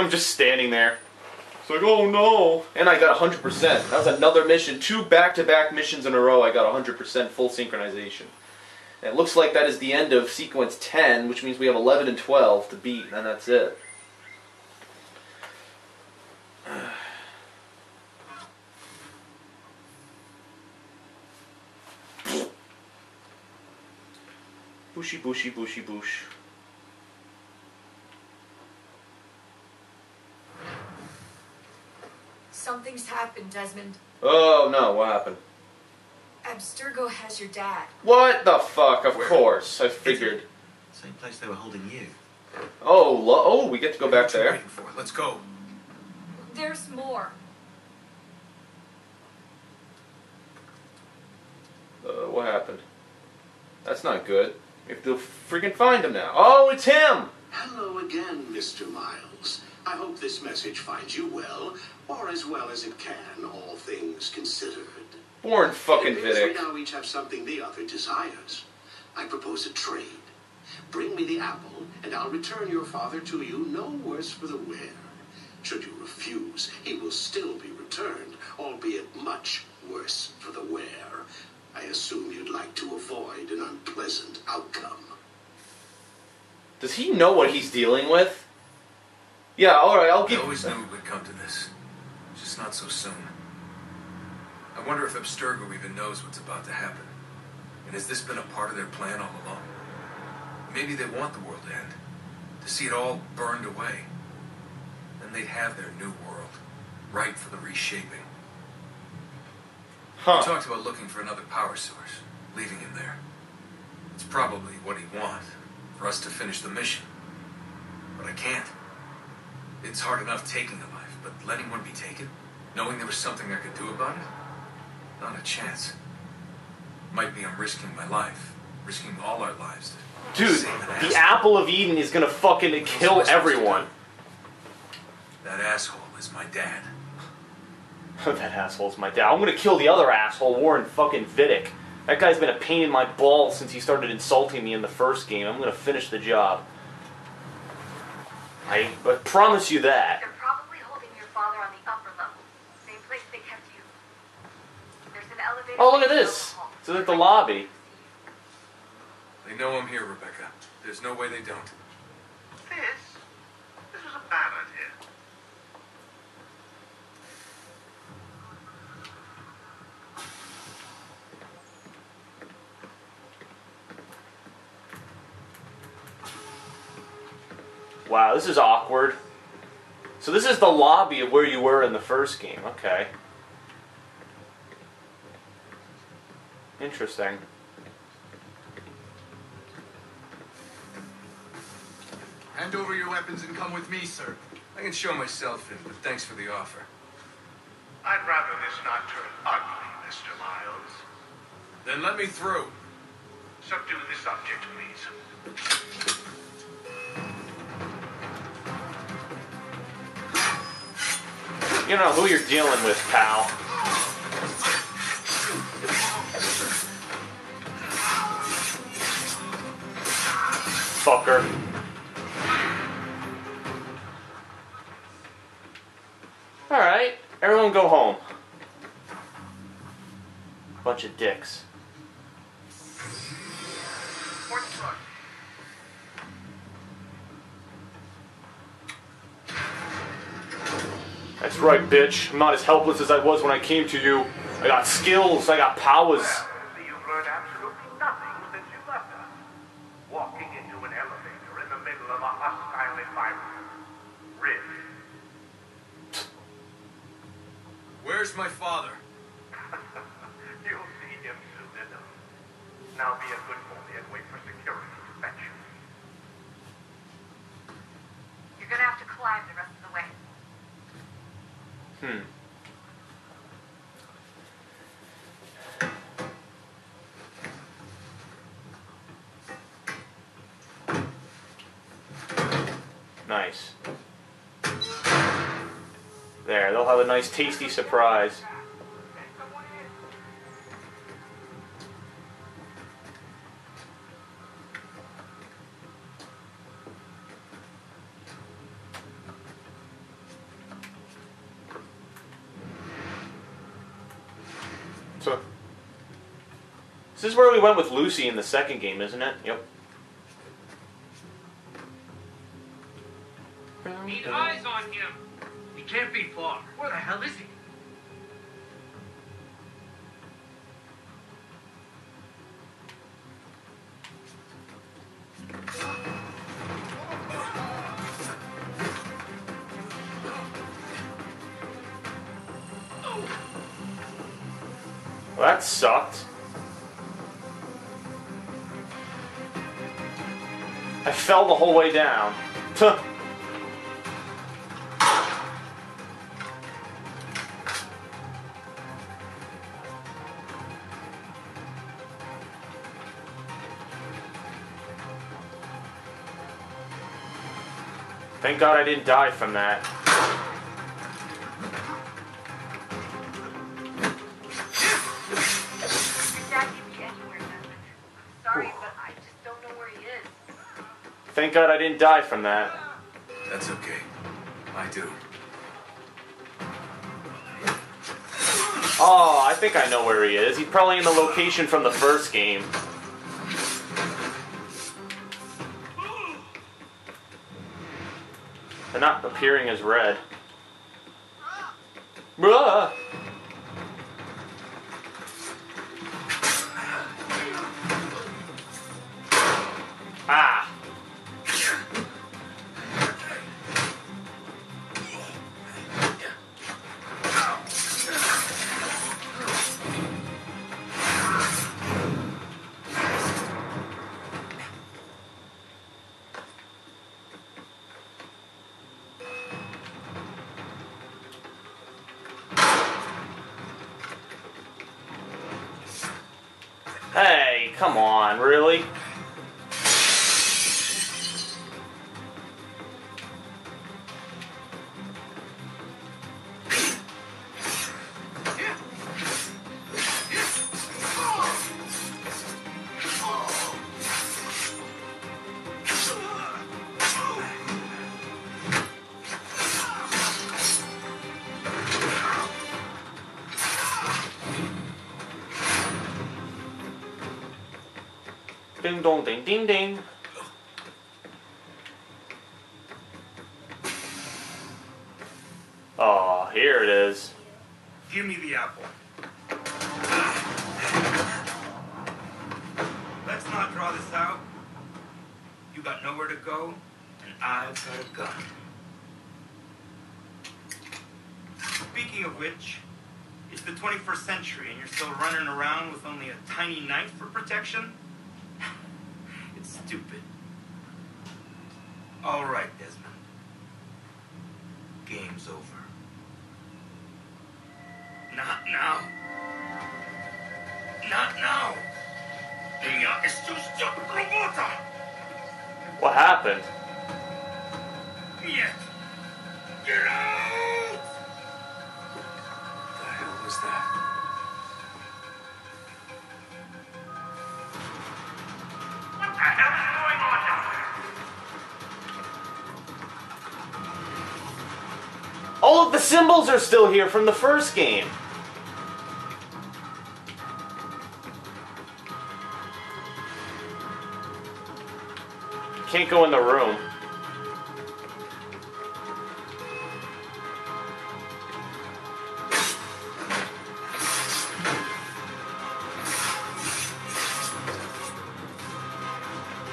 I'm just standing there. It's like, oh no. And I got 100%. That was another mission. Two back to back missions in a row, I got 100% full synchronization. And it looks like that is the end of sequence 10, which means we have 11 and 12 to beat, and that's it. Bushy, bushy, bushy, bush. Something's happened, Desmond. Oh no, what happened? Abstergo has your dad. What the fuck? Of Where? course, I figured. Same place they were holding you. Oh, lo- oh, we get to go back What you there. waiting for? Let's go. There's more. Uh, what happened? That's not good. If they'll freaking find him now. Oh, it's him! Hello again, Mr. Miles. I hope this message finds you well, or as well as it can, all things considered. Born fucking appears We now each have something the other desires. I propose a trade. Bring me the apple, and I'll return your father to you no worse for the wear. Should you refuse, he will still be returned, albeit much worse for the wear. I assume you'd like to avoid an unpleasant outcome. Does he know what he's dealing with? Yeah, alright, I'll give I always knew it would come to this. Just not so soon. I wonder if Abstergo even knows what's about to happen. And has this been a part of their plan all along? Maybe they want the world to end. To see it all burned away. Then they'd have their new world. Right for the reshaping. Huh. We talked about looking for another power source, leaving him there. It's probably what he'd want, for us to finish the mission. But I can't. It's hard enough taking a life, but letting one be taken? Knowing there was something I could do about it? Not a chance. Might be I'm risking my life, risking all our lives. Dude, the apple of Eden is gonna fucking kill everyone. That asshole is my dad. that asshole's my dad. I'm gonna kill the other asshole, Warren fucking Vidic. That guy's been a pain in my balls since he started insulting me in the first game. I'm gonna finish the job. I, I promise you that. They're probably holding your father on the upper level. Same place they kept you. There's an elevator. Oh, look at in this. the hall. It's at the lobby. They know I'm here, Rebecca. There's no way they don't. This? This was a ballad here. Wow, this is awkward. So this is the lobby of where you were in the first game. Okay. Interesting. Hand over your weapons and come with me, sir. I can show myself in, but thanks for the offer. I'd rather this not turn ugly, Mr. Miles. Then let me through. Subdue this object, please. You don't know who you're dealing with, pal. Fucker. Alright, everyone go home. Bunch of dicks. Right, bitch. I'm not as helpless as I was when I came to you. I got skills, I got powers. Well, you've learned absolutely nothing since you left us. Walking into an elevator in the middle of a hostile environment. Risk. Where's my father? You'll see him soon enough. Now be a good boy and wait for security inspection. You're gonna have to climb the rest of the way. Hmm. Nice. There, they'll have a nice tasty surprise. This is where we went with Lucy in the second game, isn't it? Yep. Need eyes on him. He can't be far. Where the hell is he? Well, that sucked. I fell the whole way down. Thank God I didn't die from that. Thank God I didn't die from that. That's okay. I do. Oh, I think I know where he is. He's probably in the location from the first game. They're not appearing as red. Bruh. Come on, really? Ding dong ding ding ding. Oh, here it is. Give me the apple. Let's not draw this out. You got nowhere to go, and I've got a gun. Speaking of which, it's the 21st century, and you're still running around with only a tiny knife for protection? It's stupid. All right, Desmond. Game's over. Not now. Not now. Ella es just robota. What happened? Yet. Get out! The hell was that? The symbols are still here from the first game. Can't go in the room.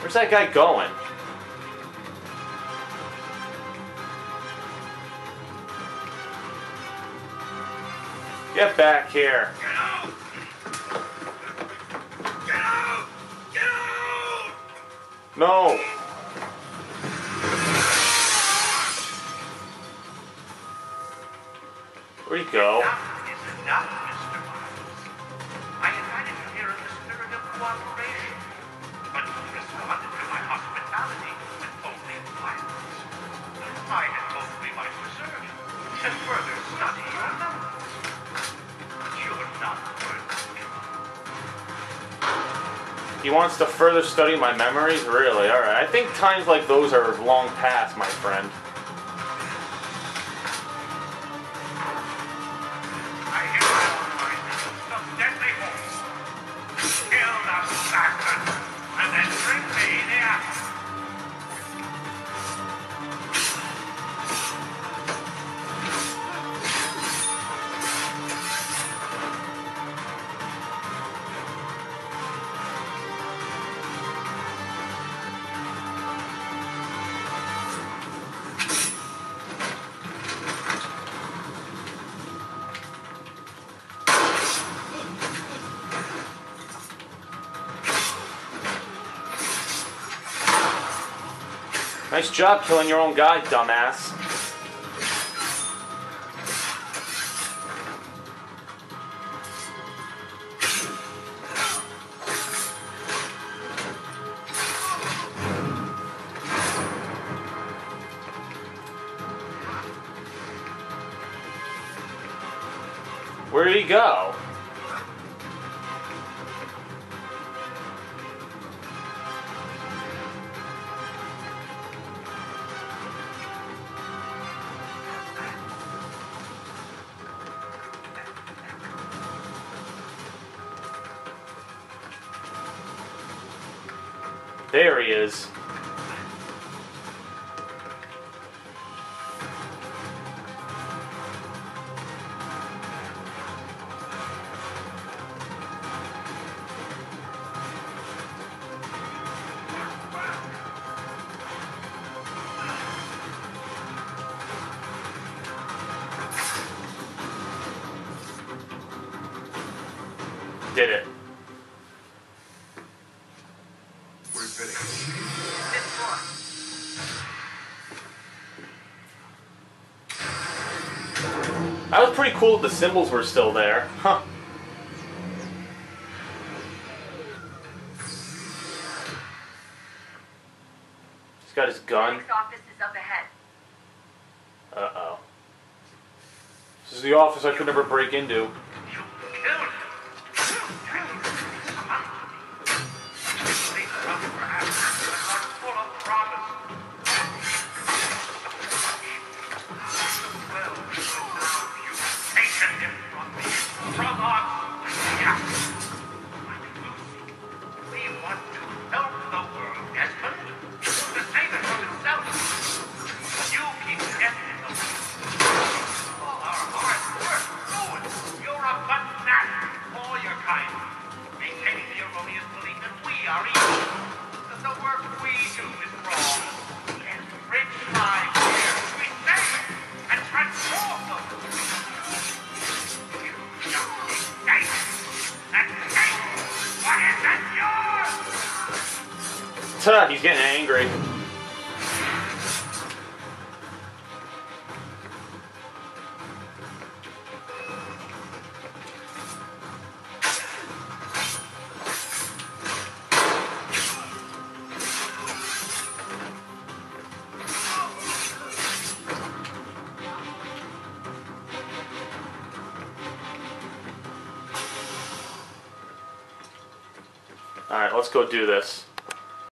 Where's that guy going? Get back here. Get out! Get out! Get out! No. Where'd he go? He wants to further study my memories? Really? Alright. I think times like those are long past, my friend. Nice job killing your own guy, dumbass. Where did he go? There he is. Did it. That was pretty cool that the symbols were still there. Huh. He's got his gun. Office is up ahead. Uh oh. This is the office I could never break into. Let's go do this.